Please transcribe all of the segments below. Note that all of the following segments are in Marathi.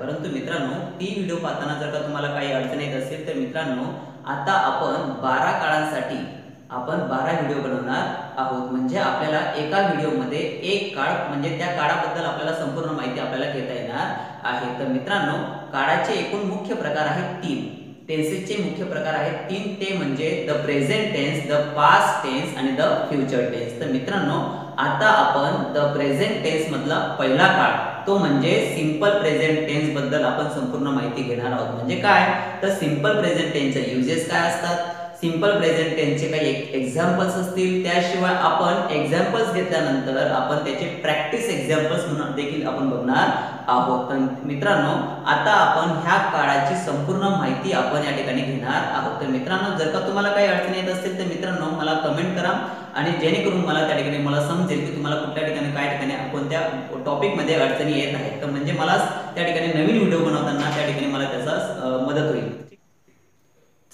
परंतु मित्रांनो ती व्हिडिओ पाहताना जर का तुम्हाला काही अडचण येत असेल तर मित्रांनो आता आपण बारा काळांसाठी आपण बारा व्हिडिओ बनवणार आहोत. म्हणजे आपल्याला एका व्हिडिओमध्ये एक काळ म्हणजे त्या काळाबद्दल आपल्याला संपूर्ण माहिती आपल्याला घेता येणार आहे. तर मित्रांनो काळाचे एकूण मुख्य प्रकार आहेत तीन. टेन्सेसचे मुख्य प्रकार आहेत तीन. ते म्हणजे the present tense the past tense आणि द फ्युचर टेन्स तर मित्रांनो आता आपण द प्रेझेंट टेन्स मधला पहिला काळ तो म्हणजे सिंपल प्रेझेंट टेन्सबद्दल आपण संपूर्ण माहिती घेणार आहोत. म्हणजे काय? तर सिंपल प्रेझेंट टेन्सचे युजेस काय असतात? सिंपल प्रेझेंट टेन्सचे काही एक्झाम्पल्स असतील. त्याशिवाय आपण एक्झाम्पल्स घेतल्यानंतर आपण त्याचे प्रॅक्टिस एक्झाम्पल्स म्हणून देखील आपण बघणार आहोत. तर मित्रांनो आता आपण ह्या काळाची संपूर्ण माहिती आपण या ठिकाणी घेणार आहोत. तर मित्रांनो जर का तुम्हाला काही अडचणी येत असतील तर मित्रांनो मला कमेंट करा आणि जेणेकरून मला त्या ठिकाणी मला समजेल की तुम्हाला कुठल्या ठिकाणी काय ठिकाणी कोणत्या टॉपिकमध्ये अडचणी येत आहेत. तर म्हणजे मला त्या ठिकाणी नवीन व्हिडिओ बनवताना त्या ठिकाणी मला त्याचा मदत होईल.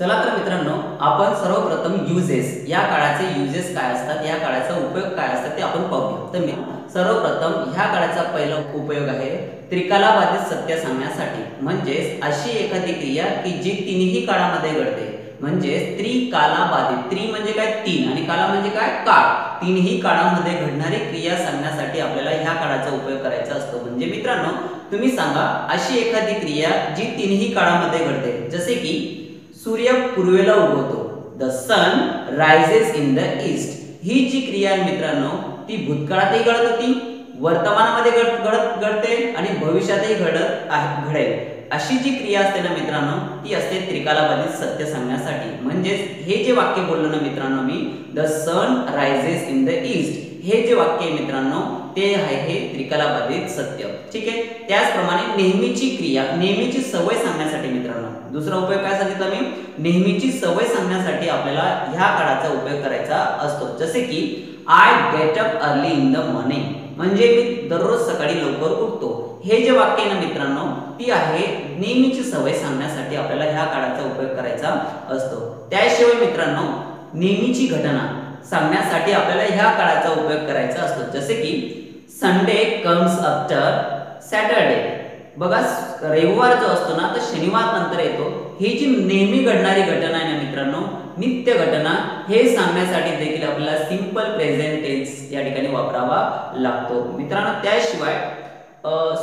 चला तर मित्रांनो आपण सर्वप्रथम युजेस या काळाचे युजेस काय असतात या काळाचा उपयोग काय असतात ते आपण पाहूया. तर मी सर्वप्रथम ह्या काळाचा पहिला उपयोग आहे त्रिकालाबाधित सत्य सांगण्यासाठी. म्हणजेच अशी एखादी क्रिया की जी तिन्ही काळामध्ये घडते. म्हणजे त्रिकालाबाधित त्रि म्हणजे काय? तीन. आणि काला म्हणजे काय? काळ. तीनही काळामध्ये घडणारी क्रिया सांगण्यासाठी आपल्याला ह्या काळाचा उपयोग करायचा असतो. म्हणजे मित्रांनो तुम्ही सांगा अशी एखादी क्रिया जी तीनही काळामध्ये घडते जसे की सूर्य पूर्वेला उगवतो. The sun rises in the east ही जी क्रिया आहे मित्रांनो ती भूतकाळातही घडत होती वर्तमानामध्ये घड घडत घडते आणि भविष्यातही घडत आहे घडेल. अशी जी क्रिया असते ना मित्रांनो ती असते त्रिकालाबाधित सत्य सांगण्यासाठी. म्हणजेच हे जे वाक्य बोललो ना मित्रांनो मी the sun rises in the east हे जे वाक्य आहे मित्रांनो ते आहे हे त्रिकलाबाधित सत्य. ठीक आहे? त्याचप्रमाणे नेहमीची क्रिया नेहमीची सवय सांगण्यासाठी मित्रांनो. दुसरा उपयोग काय सांगितला मी? नेहमीची सवय सांगण्यासाठी आपल्याला ह्या काळाचा उपयोग करायचा असतो. जसे की I get up early in the morning म्हणजे मी दररोज सकाळी लवकर उठतो. हे जे वाक्य आहे ना मित्रांनो ती आहे नेहमीची सवय सांगण्यासाठी आपल्याला ह्या काळाचा उपयोग करायचा असतो. त्याशिवाय मित्रांनो नेहमीची घटना सांगण्यासाठी आपल्याला ह्या काळाचा उपयोग करायचा असतो. जसे की संडे कम्स आफ्टर सॅटरडे बघा रविवार जो असतो ना तर शनिवार नंतर येतो. ही जी नेहमी घडणारी घटना आहे ना मित्रांनो नित्य घटना हे सांगण्यासाठी देखील आपल्याला सिंपल प्रेझेंट टेन्स या ठिकाणी वापरावा लागतो. मित्रांनो त्याशिवाय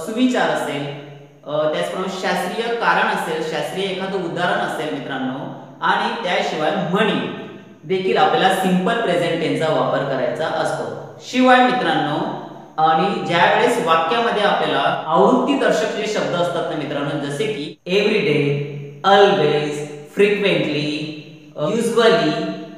सुविचार असेल त्याचप्रमाणे शास्त्रीय कारण असेल शास्त्रीय एखादं उदाहरण असेल मित्रांनो आणि त्याशिवाय म्हणी देखील आपल्याला सिंपल प्रेझेंट टेन्सचा वापर करायचा असतो. शिवाय मित्रांनो आणि ज्या वेळेस वाक्यामध्ये आपल्याला आवृत्ती दर्शक जे शब्द असतात ना मित्रांनो जसे की every day always frequently usually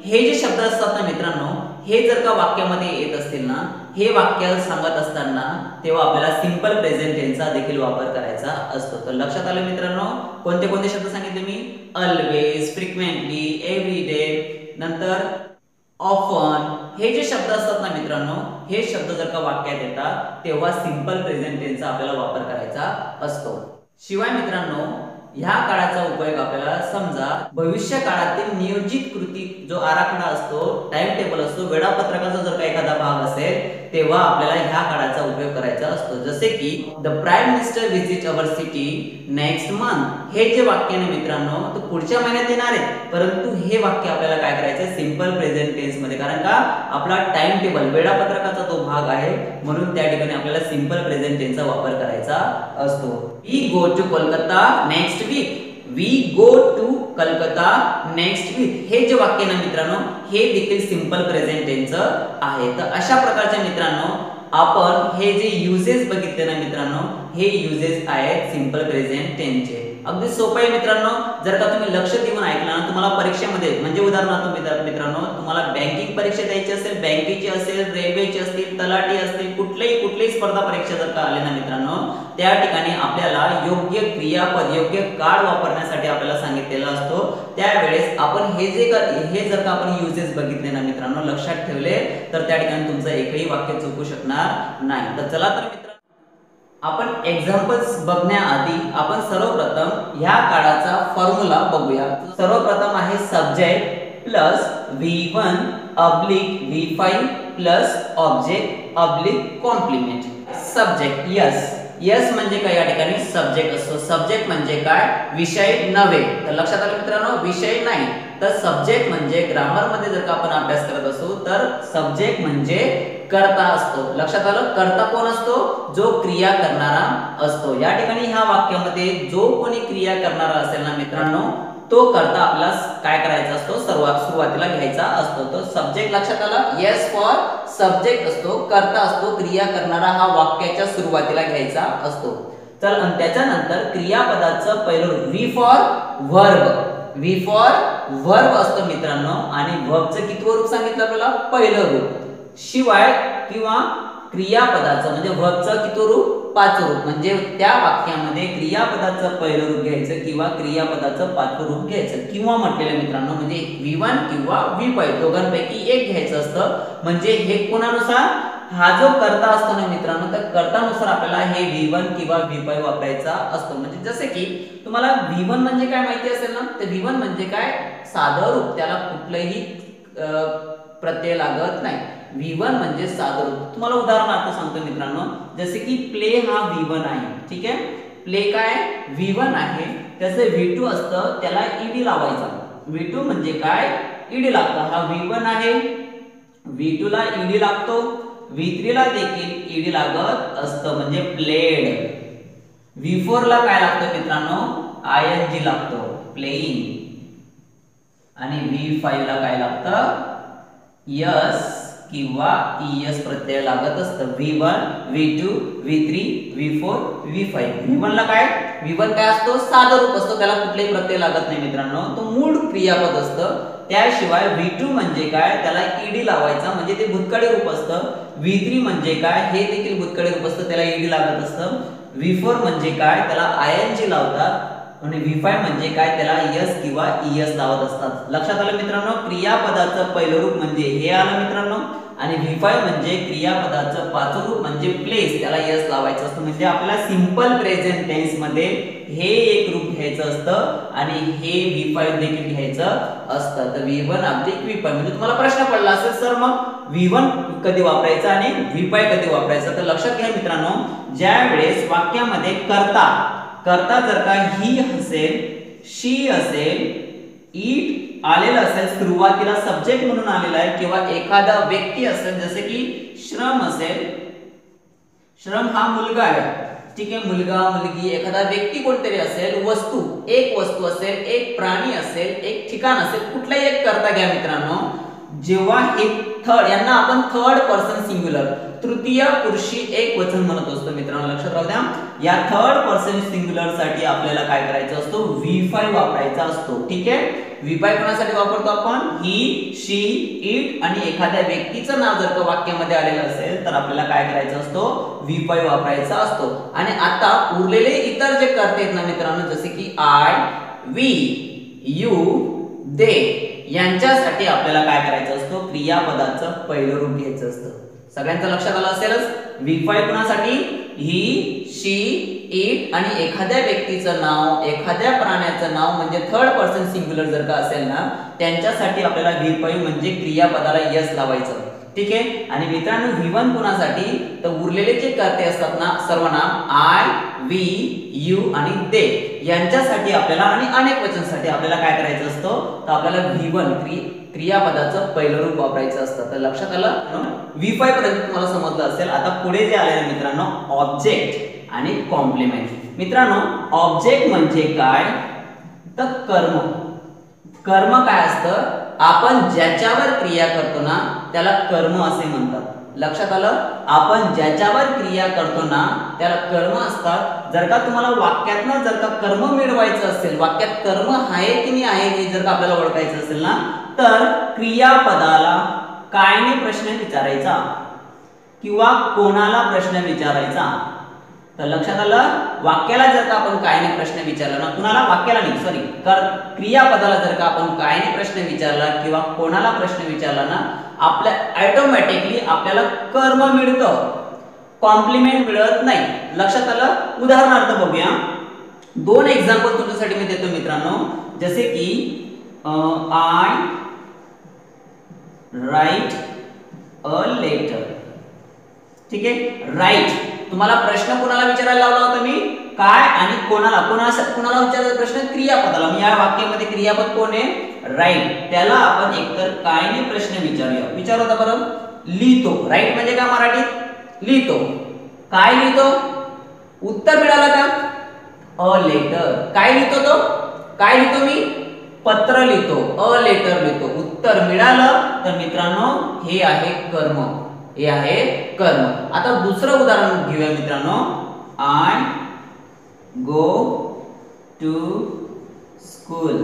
हे जे शब्द असतात ना मित्रांनो हे जर का वाक्यामध्ये येत असतील ना हे वाक्य सांगत असताना तेव्हा आपल्याला सिंपल प्रेझेंट टेन्सचा देखील वापर करायचा असतो. तर लक्षात आलं मित्रांनो? कोणते कोणते शब्द सांगितले मी? ऑलवेज फ्रिक्वेंटली एव्हरी डे नंतर ऑफन हे जे शब्द असतात ना मित्रांनो हे शब्द जर का वाक्यात येतात तेव्हा सिंपल प्रेझेंट टेन्सचा आपल्याला वापर करायचा असतो. शिवाय मित्रांनो ह्या काळाचा उपयोग आपल्याला समजा भविष्य काळातील नियोजित कृती जो आराखडा असतो टाइम टेबल असतो वेळापत्रकाचा जर का एखादा भाग असेल तेव्हा आपल्याला ह्या काळाचा उपयोग करायचा असतो. जसे की the prime minister visit our city next month हे जे वाक्य आहे मित्रांनो तो पुढच्या महिन्यात येणार आहे. परंतु हे वाक्य आपल्याला काय करायचं सिंपल प्रेझेंट टेन्समध्ये. कारण का? आपला टाइम टेबल वेळापत्रकाचा तो भाग आहे. म्हणून त्या ठिकाणी आपल्याला सिंपल प्रेझेंट टेन्सचा वापर करायचा असतो. He go to Kolkata next week we go to Calcutta next week हे जे वाक्य ना मित्रांनो हे देखील सिंपल प्रेझेंट टेन्स आहे. तर अशा प्रकारच्या मित्रांनो आपण हे जे युजेस बघितले ना मित्रांनो हे युजेस आहेत सिंपल प्रेझेंट टेन्सचे अगदी सोपं आहे मित्रांनो. जर का तुम्ही लक्ष देऊन ऐकलं ना तुम्हाला परीक्षेमध्ये म्हणजे उदाहरणार्थ मित्रांनो तुम्हाला बँकिंग परीक्षा द्यायची असेल बँकेची असेल रेल्वेची असतील तलाठी असतील कुठल्याही कुठलीही स्पर्धा परीक्षा जर का आले ना मित्रांनो त्या ठिकाणी आपल्याला योग्य क्रियापद योग्य काळ वापरण्यासाठी आपल्याला सांगितलेला असतो. त्यावेळेस आपण हे जे हे जर का आपण युजेस बघितले ना मित्रांनो लक्षात ठेवले तर त्या ठिकाणी तुमचं एकही वाक्य चुकू शकणार नाही. तर चला तर मित्रांनो आपण एक्झाम्पल्स बघण्याआधी आपण सर्वप्रथम ह्या काळाचा फॉर्म्युला बघूया. सर्वप्रथम आहे subject plus V one oblique V five plus object oblique complement subject yes yes म्हणजे काय या ठिकाणी? सब्जेक्ट असतो. सब्जेक्ट म्हणजे काय? विषय नव्हे. तर लक्षात आलं मित्रांनो? विषय नाही. तर सब्जेक्ट म्हणजे ग्रामरमध्ये जर का आपण अभ्यास करत असू तर सब्जेक्ट म्हणजे कर्ता असतो. लक्षात आलं? करता कोण असतो? जो क्रिया करणारा असतो. या ठिकाणी ह्या वाक्यामध्ये जो कोणी क्रिया करणारा असेल ना मित्रांनो तो करता आपला काय करायचा असतो? सर्वात सुरुवातीला घ्यायचा असतो. तो सब्जेक्ट लक्षात आला? येस फॉर सब्जेक्ट असतो. करता असतो. क्रिया करणारा हा वाक्याच्या सुरुवातीला घ्यायचा असतो. तर त्याच्यानंतर क्रियापदाचं पहिलं V for verb V for verb असतो मित्रांनो. आणि वर्बचं कितवं रूप सांगितलं आपल्याला? पहिलं रूप. शिवाय किंवा क्रियापदाचं म्हणजे वर्बचं किती रूप? पाच रूप. म्हणजे त्या वाक्यामध्ये क्रियापदाचं पहिलं रूप घ्यायचं किंवा क्रियापदाचं पाचवं रूप घ्यायचं. किंवा म्हटलेलं मित्रांनो म्हणजे व्ही वन किंवा व्ही फाईव्ह दोघांपैकी एक घ्यायचं असतं. म्हणजे हे कोणानुसार? हा जो करता असतो ना मित्रांनो तर कर्तानुसार आपल्याला हे व्ही वन किंवा व्ही फाईव्ह वापरायचा असतो. म्हणजे जसे की तुम्हाला व्ही वन म्हणजे काय माहिती असेल ना तर व्ही वन म्हणजे काय? साधं रूप. त्याला कुठलंही प्रत्यय लागत नाही. व्ही वन म्हणजे साधं तुम्हाला तुम्हाला उदाहरणार्थ सांगतो मित्रांनो जसे की प्ले हा व्ही वन आहे ठीक आहे? प्ले काय? व्ही वन आहे. त्याचं व्ही टू असतं त्याला ईडी लावायचा. व्ही टू म्हणजे काय? ईडी लागतं. हा व्ही वन आहे. व्ही टू ला ईडी लागतो. व्ही थ्री ला देखील ईडी लागत असतं म्हणजे प्लेड व्ही फोर ला काय लागतं मित्रांनो? आय एन जी लागतो प्लेइंग आणि व्ही फाईव्ह ला काय लागतं? यस किंवा ईएस प्रत्यय लागत असतं. V one V two V three V four V five V वनला काय? व्ही वन काय असतो? साधं रूप असतो. त्याला कुठलेही प्रत्यय लागत नाही मित्रांनो. तो मूळ क्रियापद असतं. त्याशिवाय व्ही टू म्हणजे काय? त्याला ईडी लावायचा. म्हणजे ते भूतकाळी रूप असतं. व्ही थ्री म्हणजे काय? हे देखील भूतकाळी रूप असतं. त्याला ईडी लागत असतं. व्ही फोर म्हणजे काय? त्याला आय एन जी लावतात. आणि व्ही म्हणजे काय? त्याला यस किंवा ईएस लावत असतात. लक्षात आलं मित्रांनो? क्रियापदाचं पहिलं रूप म्हणजे हे आलं मित्रांनो. आणि व्ही फाईव्ह म्हणजे क्रियापदाचं पाचरूप रूप म्हणजे प्लेस त्याला यस लावायचं असतं. म्हणजे आपल्याला सिंपल प्रेझेंट टेन्समध्ये हे एक रूप घ्यायचं असतं आणि हे व्ही फाईव्ह देखील घ्यायचं असतं. तर व्ही वन ऑब्जेक्ट व्ही म्हणजे तुम्हाला प्रश्न पडला असेल सर मग व्ही वन कधी वापरायचा आणि व्ही कधी वापरायचं? तर लक्षात घ्या मित्रांनो ज्या वेळेस वाक्यामध्ये करता करता जर का ही असेल शी असेल इट आलेलं असेल सुरुवातीला सब्जेक्ट म्हणून आलेला आहे किंवा एखादा व्यक्ती असेल जसे की श्रम असेल. श्रम हा मुलगा आहे. ठीक आहे मुलगा मुलगी एखादा व्यक्ती कोणतरी असेल वस्तू एक वस्तू असेल एक प्राणी असेल एक ठिकाण असेल कुठलाही एक करता घ्या मित्रांनो. जेव्हा हे थर्ड यांना आपण थर्ड पर्सन सिंग्युलर तृतीय पुरुषी एक वचन म्हणत असतो मित्रांनो लक्षात राहू द्या. या थर्ड पर्सन सिंग्युलरसाठी आपल्याला काय करायचं असतो? व्ही फाय वापरायचा असतो. ठीक आहे? व्ही फाय कोणासाठी वापरतो आपण? ही शी इट आणि एखाद्या व्यक्तीचं नाव जर का वाक्यामध्ये आलेलं असेल तर आपल्याला काय करायचं असतो? व्ही फाय वापरायचा असतो. आणि आता उरलेले इतर जे करते ना मित्रांनो जसे की आय वी यू दे यांच्यासाठी आपल्याला काय करायचं असतं? क्रियापदाचं पहिलं रूप घ्यायचं असतं. सगळ्यांचं लक्षात आलं असेलच? व्ही फाय कुणासाठी ही शी इट आणि एखाद्या व्यक्तीचं नाव एखाद्या प्राण्याचं नाव म्हणजे थर्ड पर्सन सिंग्युलर जर का असेल ना त्यांच्यासाठी आपल्याला व्ही फाईव्ह म्हणजे क्रियापदाला यस लावायचं. ठीक आहे? आणि मित्रांनो व्ही कोणासाठी कुणासाठी? तर उरलेले जे कर्ते असतात ना सर्वनाम आय वी यू आणि दे यांच्यासाठी आपल्याला आणि अनेक वचनसाठी आपल्याला काय करायचं असतं? तर आपल्याला व्ही वन क्रियापदाचं पहिलं रूप वापरायचं असतं. तर लक्षात आलं? व्ही फाय पर्यंत तुम्हाला समजलं असेल. आता पुढे जे आलेलं मित्रांनो ऑब्जेक्ट आणि कॉम्प्लिमेंट मित्रांनो ऑब्जेक्ट म्हणजे काय? तर कर्म. कर्म काय असतं? आपण ज्याच्यावर क्रिया करतो ना त्याला कर्म असे म्हणतात. लक्षात आलं? आपण ज्याच्यावर क्रिया करतो ना त्याला कर्म असतात. जर का तुम्हाला वाक्यातनं जर का कर्म मिळवायचं असेल वाक्यात कर्म आहे की नाही आहे हे जर का आपल्याला ओळखायचं असेल ना तर क्रियापदाला कायने प्रश्न विचारायचा. किंवा कोणाला प्रश्न विचारायचा. तर लक्षात आलं? वाक्याला जर का आपण कायने प्रश्न विचारला ना कुणाला? वाक्याला नाही सॉरी कर क्रियापदाला जर का आपण कायने प्रश्न विचारला किंवा कोणाला प्रश्न विचारला ना आपल्या ऑटोमॅटिकली आपल्याला कर्म मिळतं. कॉम्प्लिमेंट मिळत नाही. लक्षात आलं? उदाहरणार्थ बघूया. दोन एक्झाम्पल तुमच्यासाठी मी देतो मित्रांनो. जसे की आय राईट अ लेटर ठीक आहे? राईट तुम्हाला प्रश्न कोणाला विचारायला लावला होता मी? काय आणि कोणाला? कोणाला कोणाला विचारायचा प्रश्न? क्रियापदाला. या वाक्यामध्ये क्रियापद कोण आहे? राईट. त्याला आपण एकतर काय ने प्रश्न विचारूया. विचार होता बरं लिहितो. राईट म्हणजे काय मराठीत? लिहितो. काय लिहितो? उत्तर मिळालं का? A letter. काय लिहितो तो? काय लिहितो मी? पत्र लिहितो. अ लेटर लिहितो. उत्तर मिळालं. तर मित्रांनो हे आहे कर्म. हे आहे कर्म. आता दुसरं उदाहरण घेऊया मित्रांनो. आय गो टू स्कूल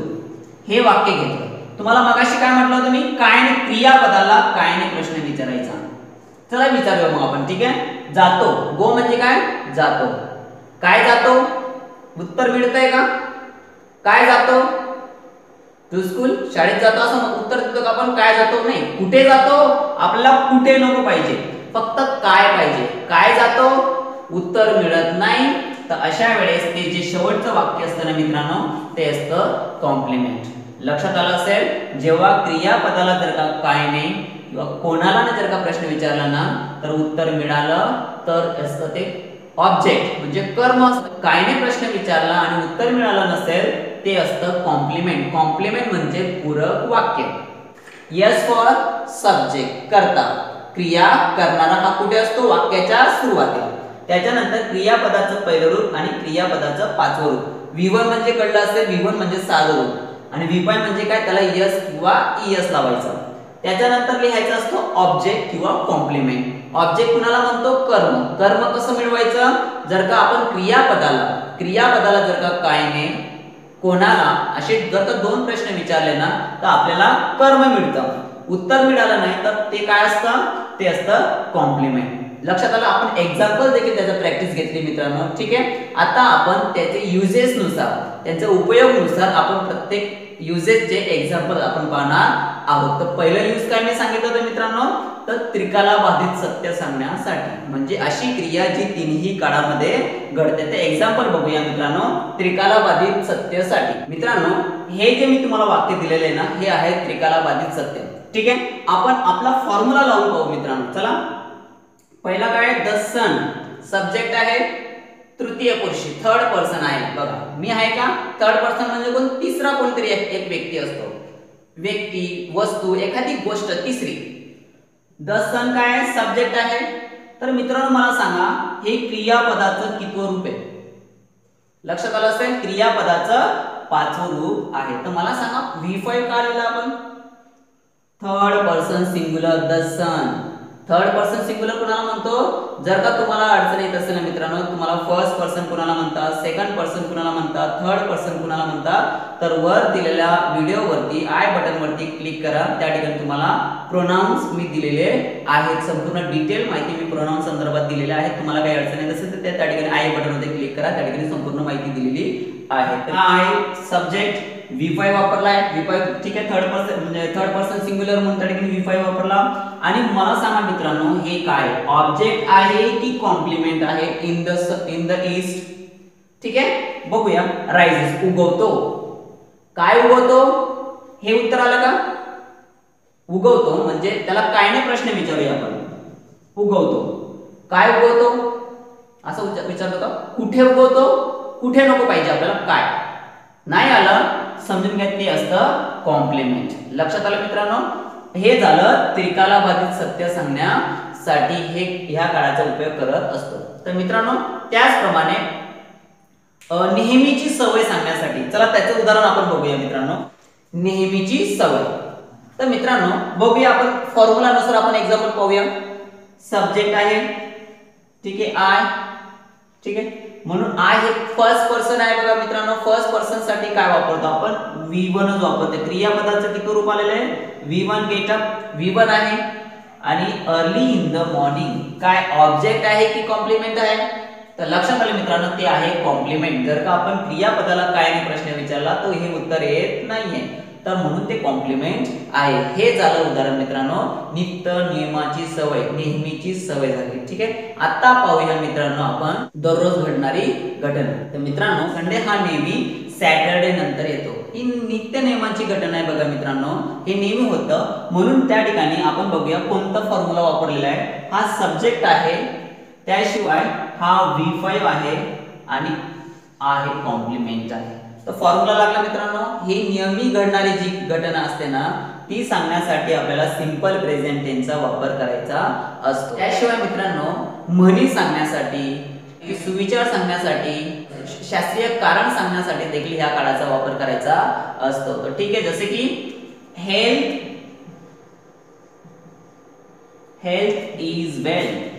हे वाक्य घेतलं. तुम्हाला मगाशी काय म्हटलं होतं मी? काय क्रियापदाला काय प्रश्न विचारायचा. चला विचारूया मग आपण ठीक आहे? जातो. गो म्हणजे काय? जातो. काय जातो? उत्तर मिळतंय का? काय जातो? टू स्कूल शाळेत जातो असं मग उत्तर देतो का आपण? काय जातो? नाही. कुठे जातो? आपल्याला कुठे नको पाहिजे. फक्त काय पाहिजे. काय जातो? उत्तर मिळत नाही. तर अशा वेळेस ते जे शेवटचं वाक्य असतं ना मित्रांनो ते असतं कॉम्प्लिमेंट लक्षात आलं असेल? जेव्हा क्रियापदाला जर का काय नाही किंवा कोणाला ना जर का प्रश्न विचारला ना तर उत्तर मिळालं तर असतं ते ऑब्जेक्ट म्हणजे कर्म कायने प्रश्न विचारला आणि उत्तर मिळालं नसेल ते असतं कॉम्प्लिमेंट कॉम्प्लिमेंट म्हणजे पूरक वाक्य. यस फॉर सब्जेक्ट करता. क्रिया करणारा हा कुठे असतो? वाक्याच्या सुरुवातीला. त्याच्यानंतर क्रियापदाचं पहिलं रूप आणि क्रियापदाचं पाचवं रूप. विवन म्हणजे कळलं असेल विवन म्हणजे साधं रूप. आणि विपाय म्हणजे काय? त्याला यस किंवा इयस लावायचं. त्याच्यानंतर लिहायचं असतो ऑब्जेक्ट किंवा कॉम्प्लिमेंट ऑब्जेक्ट कुणाला म्हणतो? कर्म. कर्म कसं मिळवायचं? जर का आपण क्रियापदाला क्रियापदाला जर का काय नाही कोणाला असे जर का दोन प्रश्न विचारले ना तर आपल्याला कर्म मिळतं. उत्तर मिळालं नाही तर ते काय असतं? ते असतं कॉम्प्लिमेंट लक्षात आलं? आपण एक्झाम्पल देखील त्याचा प्रॅक्टिस घेतली मित्रांनो. ठीक आहे? आता आपण त्याचे युजेस नुसार त्यांच्या आपण प्रत्येक युजेसचे एक्झाम्पल आपण पाहणार आहोत. तर पहिलं यूज काय मी सांगितलं होतं मित्रांनो? तर त्रिकाला बाधित सत्य सांगण्यासाठी. म्हणजे अशी क्रिया जी तिन्ही काळामध्ये घडते. ते एक्झाम्पल बघूया मित्रांनो. त्रिकाला बाधित सत्यसाठी. मित्रांनो हे जे मी तुम्हाला वाक्य दिलेले आहे ना हे आहे त्रिकाला बाधित सत्य. ठीक आहे? आपण आपला फॉर्म्युला लावून पाहू मित्रांनो. चला. पहिला काय द सन सब्जेक्ट आहे तृतीय पुरुषी थर्ड पर्सन आहे. बघा. मी आहे का? थर्ड पर्सन म्हणजे कोण? तिसरा कोणतरी एक व्यक्ती असतो. व्यक्ती वस्तू एखादी गोष्ट तिसरी. द सन काय सब्जेक्ट आहे? तर मित्रांनो मला सांगा हे क्रियापदाचं कितवं रूप आहे? लक्षात आलं असेल क्रियापदाचं पाचवं रूप आहे. तर मला सांगा व्ही फाईव्ह का लिहिलं आपण? Third person singular the sun third person singular कुणाला म्हणतो? जर का तुम्हाला अडचण येत असेल ना मित्रांनो तुम्हाला फर्स्ट पर्सन कुणाला म्हणतात सेकंड पर्सन कुणाला म्हणतात थर्ड पर्सन कुणाला म्हणतात तर वर दिलेल्या व्हिडिओवरती आय बटन वरती क्लिक करा. त्या ठिकाणी तुम्हाला प्रोनाउन्स मी दिलेले आहेत. संपूर्ण डिटेल माहिती मी प्रोनाउन्स संदर्भात दिलेल्या आहेत. तुम्हाला काही अडचण येत असेल तर त्या ठिकाणी आय बटनमध्ये क्लिक करा. त्या ठिकाणी संपूर्ण माहिती दिलेली आहे. आहे सब्जेक्ट व्ही फाय वापरलाय. व्ही फाय ठीक आहे थर्ड पर्सन म्हणजे थर्ड पर्सन सिंग्युलर म्हणून त्या ठिकाणी व्ही फाय वापरला? आणि मला सांगा मित्रांनो हे काय? ऑब्जेक्ट आहे की कॉम्प्लिमेंट आहे in the in the east ठीक आहे? बघूया. राईजेस उगवतो. काय उगवतो? हे उत्तर आलं का? उगवतो. म्हणजे त्याला काय नाही प्रश्न विचारूया आपण. उगवतो. काय उगवतो? असं विचारतो का? कुठे उगवतो? कुठे नको पाहिजे आपल्याला? काय? नाही आलं? समजून घ्या ते असतं कॉम्प्लिमेंट लक्षात आलं मित्रांनो? हे झालं त्रिकाला बाधित सत्य सांगण्यासाठी हे ह्या काळाचा उपयोग करत असतो. तर मित्रांनो त्याचप्रमाणे नेहमीची सवय सांगण्यासाठी चला त्याचं उदाहरण आपण बघूया मित्रांनो. नेहमीची सवय. तर मित्रांनो बघूया आपण फॉर्म्युलानुसार आपण एक्झाम्पल पाहूया. सब्जेक्ट आहे ठीक आहे आय ठीक आहे? म्हणून आय हे फर्स्ट पर्सन आहे बघा मित्रांनो. फर्स्ट पर्सनसाठी काय वापरतो आपण? व्ही वनच वापरतो क्रियापदाचं किती रूप आलेलं आहे? V one get up. V one आहे. आणि अर्ली इन द मॉर्निंग काय ऑब्जेक्ट आहे की कॉम्प्लिमेंट आहे? तर लक्षात आलं मित्रांनो ते आहे कॉम्प्लिमेंट जर का आपण क्रियापदाला काय नाही प्रश्न विचारला तर हे उत्तर येत नाहीये. तर म्हणून ते कॉम्प्लिमेंट आहे. हे झालं उदाहरण मित्रांनो. नित्य नियमाची सवय नेहमीची सवय झाली. ठीक आहे? आता पाहूया मित्रांनो आपण दररोज घडणारी घटना. तर मित्रांनो संडे हा नेहमी सॅटरडे नंतर येतो. ही नित्य नियमांची घटना आहे बघा मित्रांनो. हे नेहमी होतं. म्हणून त्या ठिकाणी आपण बघूया कोणता फॉर्म्युला वापरलेला आहे. हा सब्जेक्ट आहे. त्याशिवाय हा व्ही फाईव्ह आहे आणि आहे कॉम्प्लिमेंट आहे. तर फॉर्म्युला लागला मित्रांनो ही नेहमी घडणारी जी घटना असते ना ती सांगण्यासाठी आपल्याला सिंपल प्रेझेंट टेन्सचा वापर करायचा असतो. त्याशिवाय मित्रांनो म्हणी सांगण्यासाठी सुविचार सांगण्यासाठी शास्त्रीय कारण सांगण्यासाठी देखील ह्या काळाचा वापर करायचा असतो. तर ठीक आहे जसे की हेल्थ हेल्थ इज वेल्थ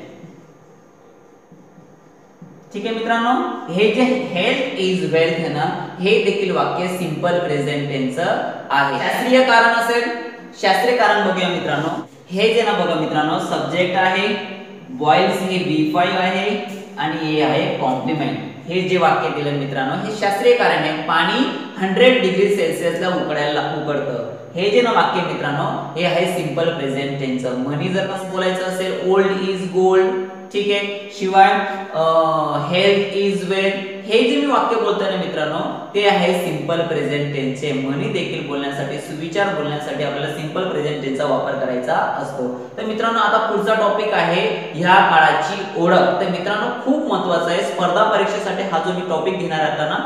ठीक आहे मित्रांनो हे जे हेल्थ इज वेल्थ आहे ना हे देखील वाक्य सिंपल प्रेझेंट टेन्स आहे. शास्त्रीय कारण असेल? शास्त्रीय कारण बघूया मित्रांनो. हे जे ना बघा मित्रांनो सब्जेक्ट आहे बॉईल्स हे बी फाईव्ह आहे आणि हे आहे कॉम्प्लिमेंट हे जे वाक्य दिलं मित्रांनो हे शास्त्रीय कारण आहे. पाणी हंड्रेड डिग्री सेल्सिअसला उकडायला उकडतं. हे जे ना वाक्य मित्रांनो हे आहे सिंपल प्रेझेंट टेन्स म्हणी जर कसं बोलायचं असेल ओल्ड इज गोल्ड ठीक आहे? शिवाय हेल्थ इज वेल हे जे मी वाक्य बोलताना मित्रांनो ते आहे सिंपल प्रेझेंट टेन्सचे म्हणी देखील बोलण्यासाठी सुविचार बोलण्यासाठी आपल्याला सिंपल प्रेझेंट टेन्सचा वापर करायचा असतो. तर मित्रांनो आता पुढचा टॉपिक आहे ह्या काळाची ओळख. तर मित्रांनो खूप महत्त्वाचा आहे. स्पर्धा परीक्षेसाठी हा जो मी टॉपिक घेणार आता ना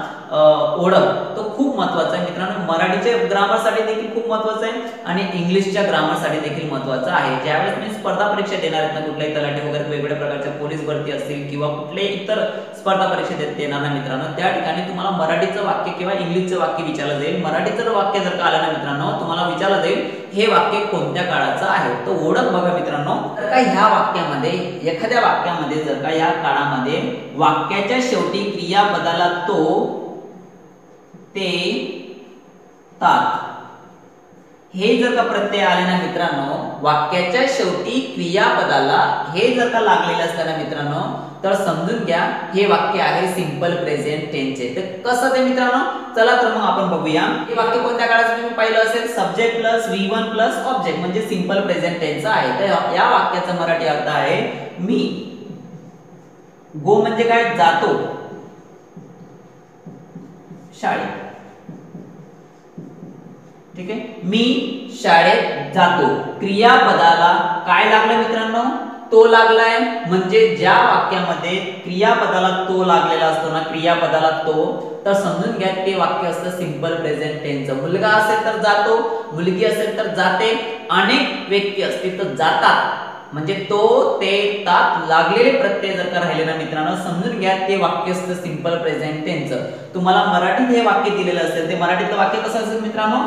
ओळख. खूप महत्त्वाचा आहे. मित्रांनो मराठीच्या ग्रामरसाठी देखील खूप महत्वाचं आहे आणि इंग्लिशच्या ग्रामरसाठी देखील महत्वाचं आहे. ज्यावेळेस मी स्पर्धा परीक्षा देणार आहेत ना कुठल्याही तलाठी वगैरे वेगवेगळ्या प्रकारच्या पोलीस भरती असतील किंवा कुठल्याही इतर स्पर्धा परीक्षा देत येणार ना मित्रांनो त्या ठिकाणी तुम्हाला मराठीचं वाक्य किंवा इंग्लिशचं वाक्य विचारलं जाईल. मराठीचं वाक्य जर का आलं ना मित्रांनो तुम्हाला विचारलं जाईल हे वाक्य कोणत्या काळाचं आहे? तो ओळख बघा मित्रांनो तर का ह्या वाक्यामध्ये एखाद्या वाक्यामध्ये जर का या काळामध्ये वाक्याच्या शेवटी क्रियापदाला तो ते तात. हे जर का प्रत्यय आले ना मित्रांनो वाक्याच्या शेवटी क्रियापदाला हे जर का लागलेलं असतं ना मित्रांनो तर समजून घ्या हे वाक्य आहे सिंपल प्रेझेंट टेन्सचे तर कसं ते मित्रांनो? चला तर मग आपण बघूया. हे वाक्य कोणत्या काळाचं तुम्ही पाहिलं असेल? Subject plus V one plus object म्हणजे सिंपल प्रेझेंट टेन्स आहे. तर या वाक्याचा मराठी अर्थ आहे मी. गो म्हणजे काय? जातो. शाळेत. ठीक आहे? मी शाळेत जातो. क्रियापदाला काय लागलं मित्रांनो? तो लागलाय म्हणजे ज्या वाक्यामध्ये क्रियापदाला तो लागलेला असतो ना क्रियापदाला तो तर समजून घ्या ते वाक्य असतं सिंपल प्रेझेंट टेन्स मुलगा असेल तर जातो मुलगी असेल तर जाते अनेक व्यक्ती असतील तर जातात. म्हणजे तो ते तात लागलेले प्रत्यय जर का राहिले ना मित्रांनो समजून घ्या ते वाक्य असतं सिंपल प्रेझेंट त्यांचं तुम्हाला मराठीत हे वाक्य दिलेलं असेल ते मराठीतलं वाक्य कसं असेल मित्रांनो?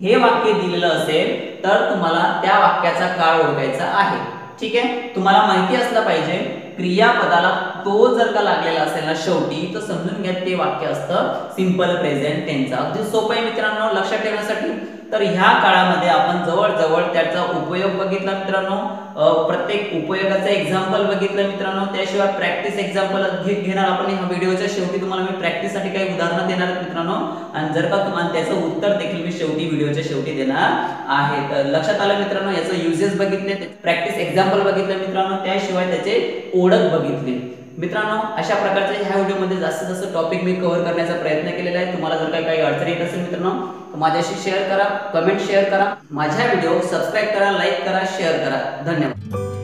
हे वाक्य दिलेलं असेल तर तुम्हाला त्या वाक्याचा काळ ओळखायचा आहे. ठीक आहे? तुम्हाला माहिती असलं पाहिजे क्रियापदाला तो जर का लागलेला असेल ना शेवटी तर समजून घ्या ते वाक्य असतं सिंपल प्रेझेंट टेन्स अगदी सोपं आहे मित्रांनो लक्षात ठेवण्यासाठी. तर ह्या काळामध्ये आपण जवळजवळ त्याचा उपयोग बघितला मित्रांनो. प्रत्येक उपयोगाचं एक्झाम्पल बघितलं मित्रांनो. त्याशिवाय प्रॅक्टिस एक्झाम्पल घेणार आपण. ह्या व्हिडिओच्या शेवटी तुम्हाला मी प्रॅक्टिससाठी काही उदाहरणं देणार आहेत मित्रांनो. आणि जर का तुम्हाला त्याचं उत्तर देखील मी शेवटी व्हिडिओच्या शेवटी देणार आहे. तर लक्षात आलं मित्रांनो याचं युजेस बघितले प्रॅक्टिस एक्झाम्पल बघितलं मित्रांनो. त्याशिवाय त्याचे ओळख बघितली. मित्रांनो अशा प्रकारचे ह्या व्हिडिओमध्ये जास्तीत जास्त टॉपिक मी कव्हर करण्याचा प्रयत्न केलेला आहे. तुम्हाला जर काही काही अडचण येत असेल मित्रांनो माझ्याशी शेअर करा कमेंट शेअर करा माझ्या व्हिडिओ सबस्क्राईब करा लाईक करा शेअर करा. धन्यवाद.